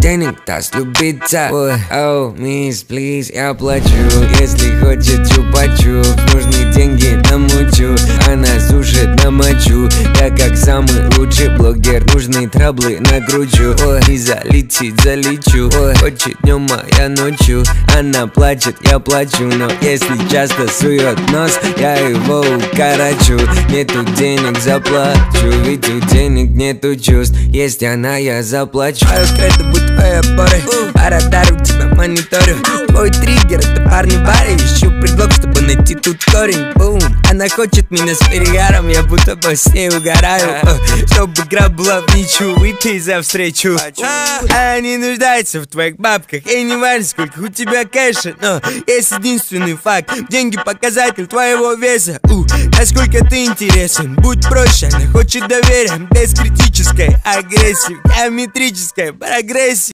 денег даст любиться Ой, оу, мисс, плиз, я плачу. Если хочет чупа-чуп Нужны деньги намучу. Она сушит намочу. Я как самый лучший блогер Нужны траблы накручу Ой, и залетит, залечу. Ой, хочет днем, а я ночью. Она плачет, я плачу Но если часто сует нос Я его укорочу. Нету денег, заплачу Ведь у денег нету чувств. Есть она, я заплачу. Твое кредо будет твоей опорой. Пара дару тебя мониторю. Твой триггер это парни баре Ищу предлог, чтобы найти тут корень. Бум. Она хочет меня с перегаром Я будто бы с ней угораю О, Чтобы игра была в ничью Выпей за встречу. Она не нуждается в твоих бабках И не важно, сколько у тебя кэша. Но есть единственный факт. Деньги показатель твоего веса. У, Насколько ты интересен Будь проще, она хочет доверия Без критической агрессии Геометрической прогрессии